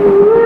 you.